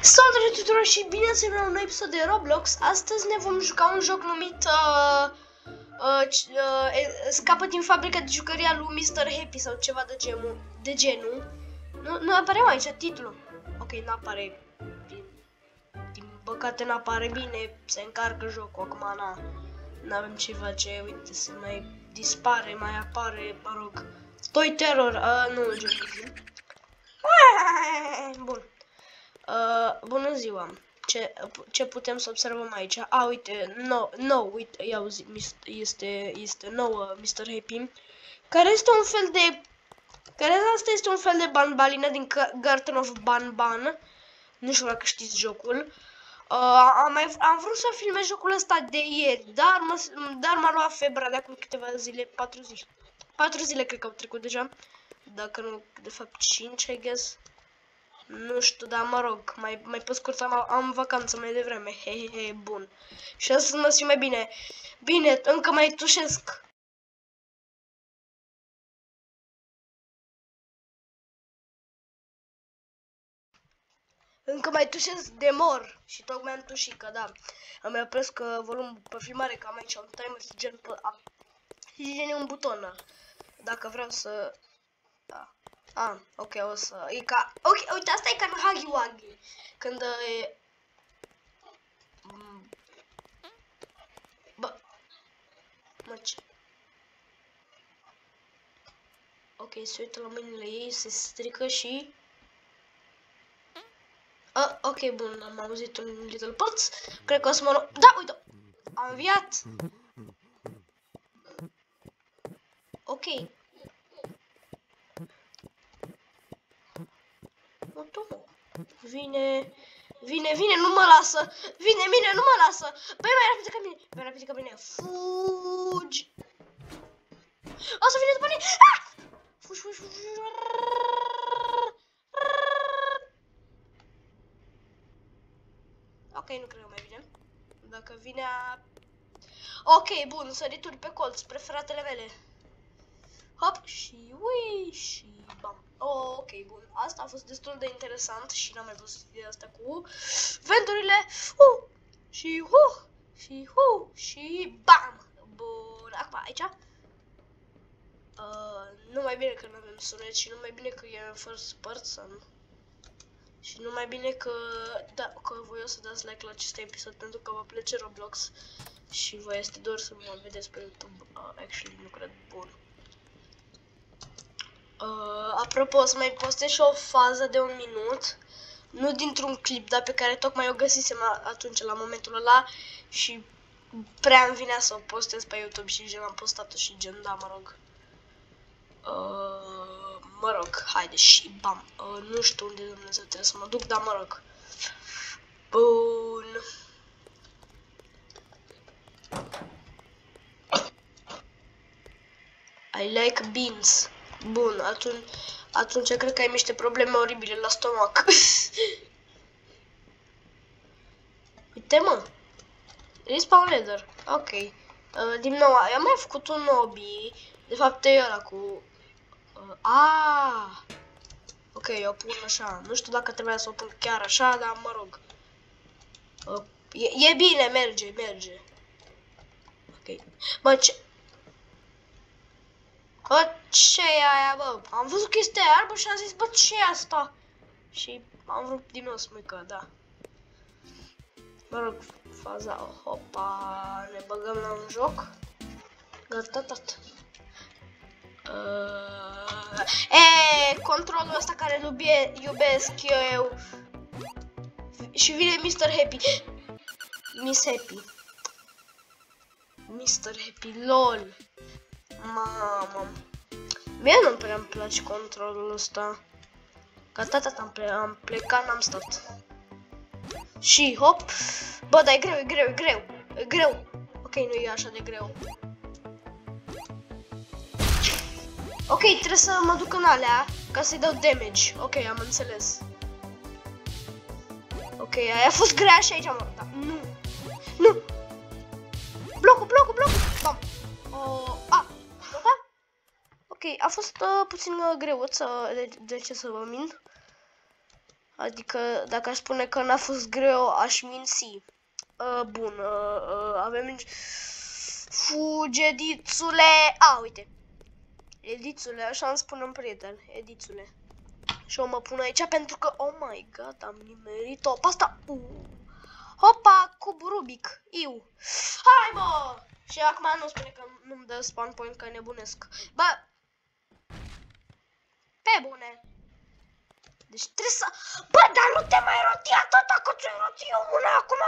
Salutare tuturor și bine ați venit la un nou episod de Roblox. Astăzi ne vom juca un joc numit uh, uh, uh, Scapă din fabrica de jucării a lui Mr. Happy sau ceva de genul. De genul. Nu, nu apare aici titlul. Ok, nu apare. Din, din păcate nu apare bine. Se încarcă jocul acum, na. Nu avem ce face. Uite, se mai dispare, mai apare, mă rog. Toy Terror, uh, nu, joc. Bun. Uh, bună ziua! Ce, ce putem să observăm aici? A, uite, no, no, uite, ia uzi, este, este nouă Mr. Happy, care este un fel de, care asta este un fel de banbalina din Garden of Ban Ban, nu știu dacă știți jocul, uh, am, mai, am vrut să filmez jocul ăsta de ieri, dar, mă, dar m-a luat febra de acum câteva zile, 4 zile, 4 zile cred că au trecut deja, dacă nu, de fapt 5, I guess. Nu știu, dar mă rog, mai, mai pe scurt am, am vacanță mai devreme. He, he, he, bun. Și astăzi mă simt mai bine. Bine, încă mai tușesc. Încă mai tușesc de mor și tocmai am tușit, că da. Am opresc uh, volumul pe filmare, că am aici un timer și gen pe... A, și gen un buton. Dacă vreau să... Da. Ah, ok, o să... E ca... Ok, uite, asta e ca în Huggy Wuggy. Când e... Mm. Bă... Mă, ce... Ok, se uită la mâinile ei, se strică și... Ah, ok, bun, am auzit un little pulse. Cred că o să mă luăm... Da, uite! Am înviat! Ok, Vine, vine, vine, nu mă lasă. Vine, vine, nu mă lasă. Băi, mai rapid ca mine. Mai rapid ca mine. Fugi. O să vine după mine. Ah! Fugi, fugi, fugi. Ok, nu cred că mai vine. Dacă vine a... Ok, bun, sărituri pe colț, preferatele mele. Hop, și ui, și bam. Oh, ok, bun. Asta a fost destul de interesant și n-am mai văzut ideea asta cu venturile. Uh, și uh, și uh, și bam. Bun, acum aici. Uh, nu mai bine că nu avem sunet și nu mai bine că e în first person. Și nu mai bine că, da, că voi o să dați like la acest episod pentru că vă place Roblox și voi este doar să mă vedeți pe YouTube. Uh, actually, nu cred. Bun. Uh, apropo, o să mai postez și o fază de un minut, nu dintr-un clip, dar pe care tocmai o găsisem atunci, la momentul ăla, și prea îmi vinea să o postez pe YouTube și gen am postat-o și gen, da, mă rog. Uh, mă rog, haide și bam. Uh, nu știu unde Dumnezeu trebuie să mă duc, dar mă rog. Bun. I like beans. Bun, atunci, atunci cred că ai niște probleme oribile la stomac. Uite, mă. Respawn leather. Ok. Uh, din nou, am mai făcut un obi. De fapt, e ăla cu... Uh, ah! Ok, eu pun așa. Nu știu dacă trebuia să o pun chiar așa, dar mă rog. Uh, e, e bine, merge, merge. Ok. Mă, ce... Bă, ce e aia, bă? Am văzut că este albă și am zis, bă, ce e asta? Și am vrut din nou să mă da. Mă rog, faza, hopa, ne băgăm la un joc. Gata, tot. Uh, e, controlul ăsta care iubie, iubesc eu. Și vine Mr. Happy. Miss Happy. Mr. Happy, lol. Mamă. Mie nu prea îmi place controlul ăsta. Gata, tata, am, ple am plecat, n-am stat. Și hop. Bă, dar e greu, e greu, e greu. E greu. Ok, nu e așa de greu. Ok, trebuie să mă duc în alea ca să-i dau damage. Ok, am înțeles. Ok, aia a fost grea și aici am... Da, a fost uh, puțin uh, greu să, de, de ce să vă mint. Adică dacă aș spune că n-a fost greu, aș minți. Uh, bun, uh, uh, avem... Fugedițule! A, uite. Edițule, așa îmi spun un prieten. Edițule. Și o mă pun aici pentru că, oh my god, am nimerit-o. Asta, uh. Hopa, cub Rubic, iu. Hai, mă! Și acum nu spune că nu-mi dă spawn point, că nebunesc. Bă! Pe bune! Deci trebuie să... Bă, dar nu te mai roti atâta că ți-ai roti eu una acum!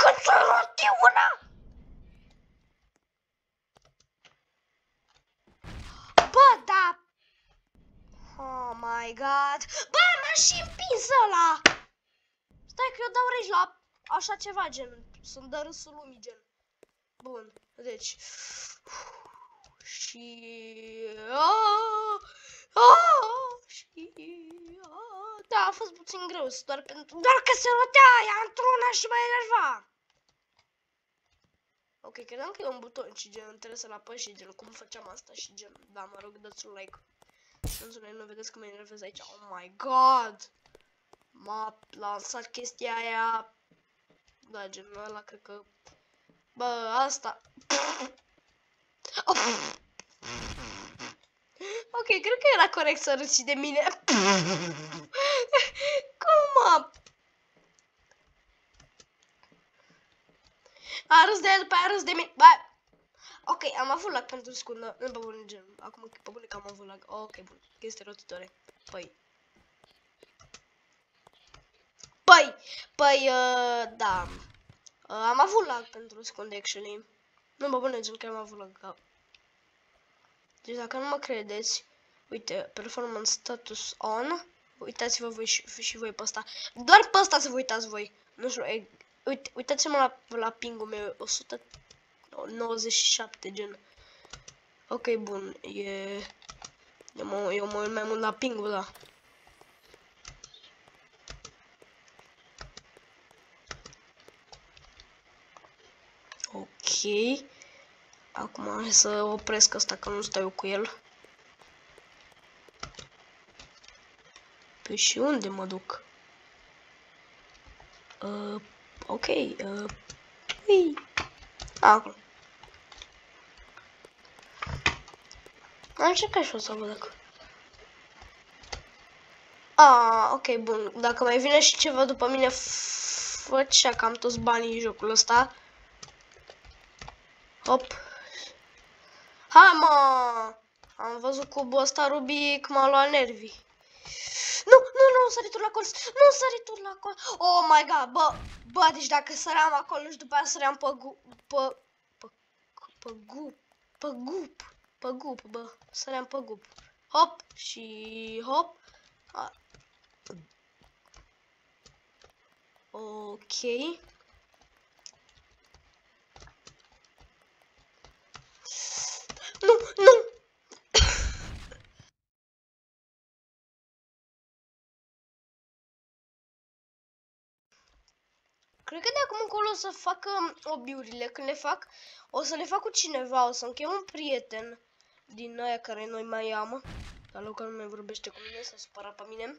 Că ți-ai roti una! Bă, da... Oh my god! Bă, m-a și împins ăla! Stai că eu dau rage la așa ceva, gen. Sunt de râsul lumii, gen. Bun, deci... Și... Ah, ah, și... Ah, da, a fost puțin greu, doar pentru... Doar că se rotea aia într-una și mai enerva. Ok, credeam că e un buton și gen trebuie să-l apăși și gen cum făceam asta și gen, da, mă rog, dați un like. Pentru că nu vedeți că mă enervez aici. Oh my god! M-a lansat chestia aia. Da, genul ăla, cred că... Bă, asta... Oh. Ok, cred că era corect să râți de mine. Cum a... A râs de el, după aia a râs de mine. Bă, ok, am avut lag pentru secundă. Nu pe bune gen. Acum pe bune că am avut lag. Ok, bun. Chestie rotitoare. Păi. Păi, păi, uh, da. Uh, am avut lag pentru secundă, actually. Nu mă bune gen că am avut lag. Deci dacă nu mă credeți, uite, performance status on, uitați-vă voi și, și voi pe ăsta. Doar pe ăsta să vă uitați voi. Nu știu, e, uite, uitați-mă la, la pingul meu, 197 gen. Ok, bun, e... Eu mă, eu mă mai mult la pingul ăla. Ok. Acum hai să opresc asta că nu stau eu cu el. Păi și unde mă duc? Uh, ok. Uh, ui. Acolo. Am încercat și o să văd dacă... Ah, ok, bun. Dacă mai vine și ceva după mine, făcea cam toți banii în jocul ăsta. Hop. Hai mă! Am văzut cubul ăsta Rubic, m-a luat nervii. Nu, nu, nu, săritul la colț. Nu, săritul la colț. Oh my god, bă, bă, deci dacă săream acolo și după aia săream pe gu, pe, pe, pe gup, pe gup, pe gup, bă, săream pe gup. Hop și hop. A. Ok. Nu, nu! Cred că de acum încolo o să fac obiurile. Când le fac, o să le fac cu cineva. O să-mi chem un prieten din aia care noi mai am. La loc nu mai vorbește cu mine, s-a supărat pe mine.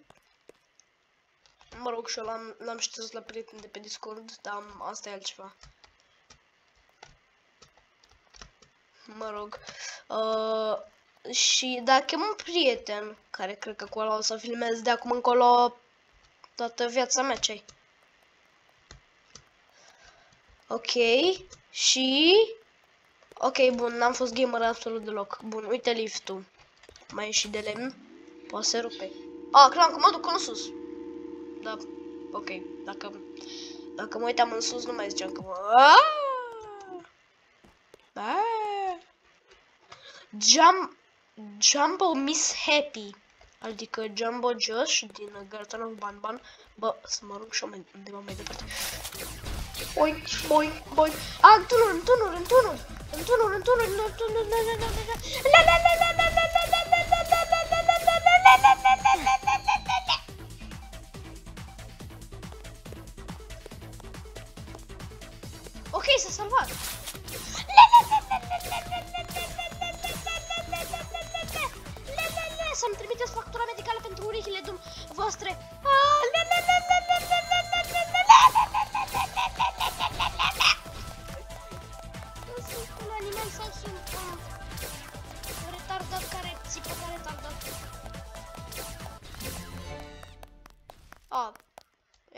Mă rog, și eu l-am știut la prieten de pe Discord, dar asta e altceva. Mă rog. Uh, și da, chem un prieten, care cred că cu ăla o să filmez de acum încolo toată viața mea, ce Ok, și... Ok, bun, n-am fost gamer absolut deloc. Bun, uite liftul. Mai e și de lemn. Poate să rupe. Ah, cream că mă duc în sus. Da, ok. Dacă, dacă mă uitam în sus, nu mai ziceam că mă... Aaaa! Aaaa! Jum Jumbo Miss Happy. Adică Jumbo Josh din Garten of Ban Ban. Bă, să mă rog și eu undeva mai departe. Boi, boi, boi. A, în tunur, în tunur, în tunur. În tunur, în tunur, în tunur. La la la la la la la la la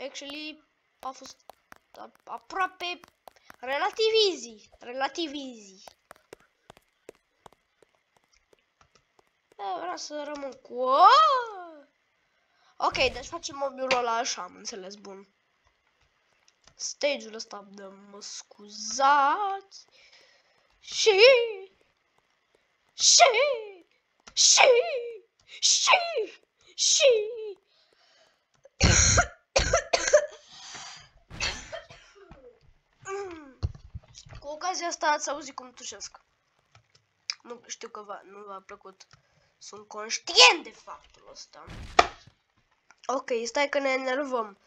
actually a fost aproape relativ easy, relativ easy. Da, vreau să rămân cu... Ok, deci facem mobilul ăla așa, am înțeles, bun. Stage-ul ăsta de mă scuzați. Și... Și... Și... Și... Și... Cu ocazia asta ați auzit cum tușesc. Nu știu că va, nu v-a plăcut. Sunt conștient de faptul ăsta. Ok, stai că ne enervăm.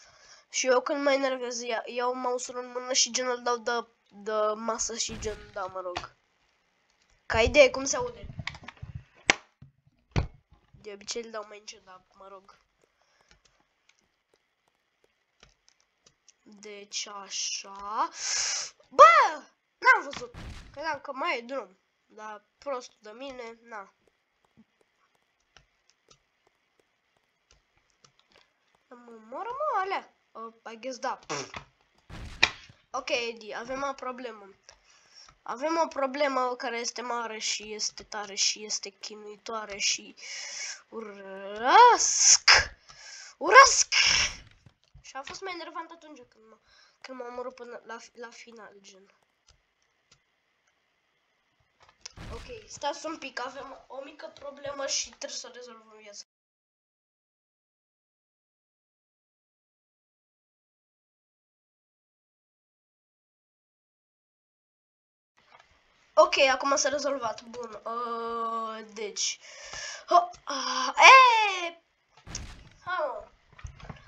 Și eu când mă enervez, ia, iau mouse-ul în mână și gen îl dau de, de masă și gen, da, mă rog. Ca idee, cum se aude? De obicei îl dau mai încet, dar mă rog. Deci așa... Bă! N-am văzut. Credeam că mai e drum. Dar prostul de mine, na. Mă mă, alea. Uh, I guess da. Ok, Eddie, avem o problemă. Avem o problemă care este mare și este tare și este chinuitoare și urăsc. Urăsc! Și a fost mai enervant atunci când m-a când m-am omorât până la, la final, gen. Ok, stați un pic, avem o mică problemă și trebuie să o rezolvăm viața. Ok, acum s-a rezolvat. Bun. Uh, deci. Uh, uh, e! Ha,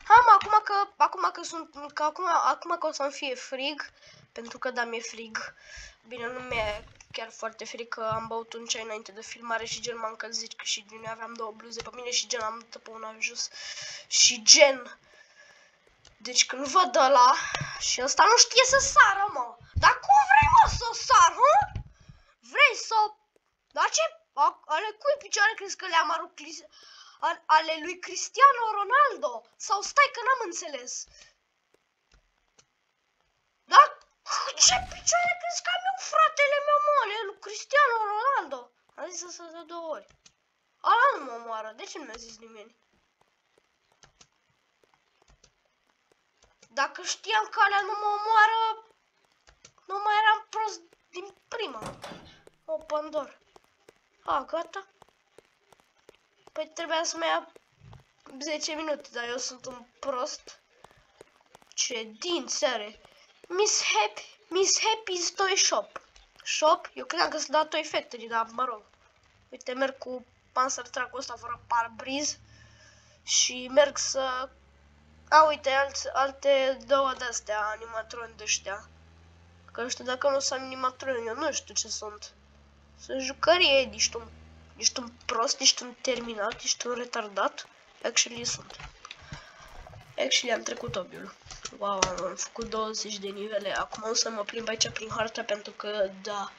Am acum că acum că sunt că acum acum că o să-mi fie frig, pentru că da mi-e frig. Bine, nu mi-e chiar foarte frig că am băut un ceai înainte de filmare și gen m-am încălzit și din aveam două bluze pe mine și gen am dată pe una jos. Și gen deci când văd ăla și ăsta nu știe să sară, mă. Dar cum vrei, mă, să sar, hă? Vrei să... Dar ce? Ale cui picioare crezi că le-am aruncat? Ale lui Cristiano Ronaldo? Sau stai că n-am înțeles? Da? Ce picioare fratele meu, mă? Ale lui Cristiano Ronaldo? Am zis să de două ori. Ala nu mă moară. De ce nu mi-a zis nimeni? Dacă știam că alea nu mă omoară, nu mai eram prost din prima. O, Pandor. A, gata. Păi trebuia să mai ia 10 minute, dar eu sunt un prost. Ce dinți are. Miss Happy, Miss Happy's Toy Shop. Shop? Eu credeam că se da toy factory, dar mă rog. Uite, merg cu Panzer Track-ul ăsta fără parbriz și merg să... A, uite, alte, alte două de-astea, animatroni de ăștia. Că știu dacă nu sunt animatroni, eu nu știu ce sunt. Sunt jucărie, ești un, ești un prost, ești un terminat, ești un retardat. Actually sunt. Actually am trecut obiul. Wow, am făcut 20 de nivele. Acum o să mă plimb aici prin harta pentru că, da.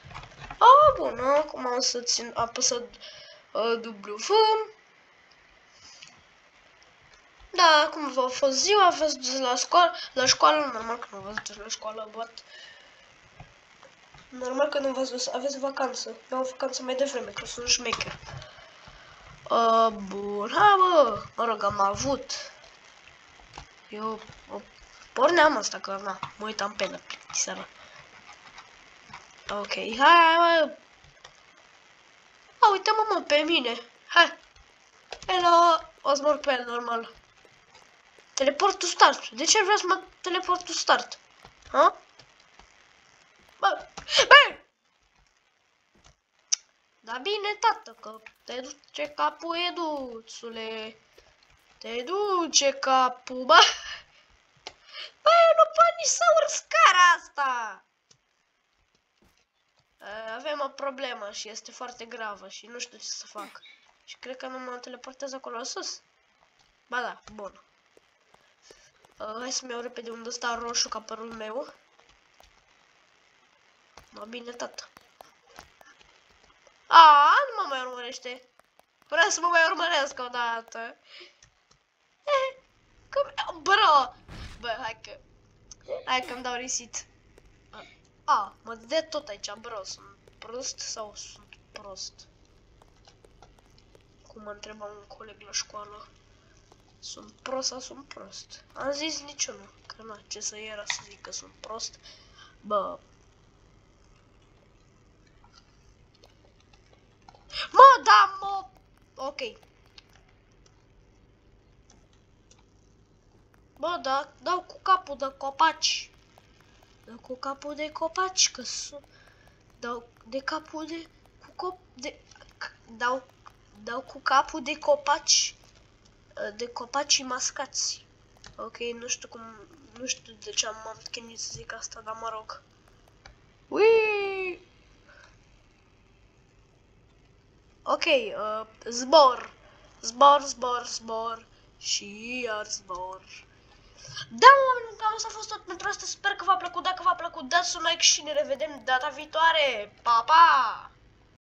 A, bun, acum o să țin apăsat uh, W. Da, acum v-a fost ziua, aveți dus la școală, la școală, normal că nu v-ați dus la școală, but Normal că nu v-ați dus, aveți vacanță. Eu am vacanță mai devreme, că sunt șmecher. Uh, bun, ha, bă, mă rog, am avut. Eu o porneam asta, că na, mă uitam pe la seara. Ok, hai, mă. A, uite-mă, mă, pe mine. Hai. Hello, o să mor pe el, normal. Teleportul start. De ce vreau să mă teleportul start? Ha? Bă, bă! Da bine, tată, că te duce capul eduțule. Te duce capul, bă! Bă, eu nu pot nici să urc scara asta! Avem o problemă și este foarte gravă și nu știu ce să fac. Și cred că nu mă teleportez acolo sus. Ba da, bun. Uh, hai să-mi iau repede unde sta roșu ca părul meu. Mă bine, tată. A, nu mă mai urmărește. Vreau să mă mai urmăresc o dată. Eh, cum... Bro! Bă, hai că... Hai că-mi dau risit. A, mă de tot aici, bro. Sunt prost sau sunt prost? Cum mă întreba un coleg la școală. Sunt prost sau sunt prost? Am zis niciunul. Că na, ce să era să zic că sunt prost. Bă. Mă, da, mă... Ok. Bă, da, dau cu capul de copaci. Dau cu capul de copaci, că sunt... Dau de capul de... Cu cop... De... Dau... Dau cu capul de copaci. De copaci mascați. Ok, nu știu cum... Nu știu de ce am am chinuit să zic asta, dar mă rog. Ui! Ok, uh, zbor. Zbor, zbor, zbor. Și iar zbor. Da, oameni, cam asta a fost tot pentru asta. Sper că v-a plăcut. Dacă v-a plăcut, dați un like și ne revedem data viitoare. Pa, pa!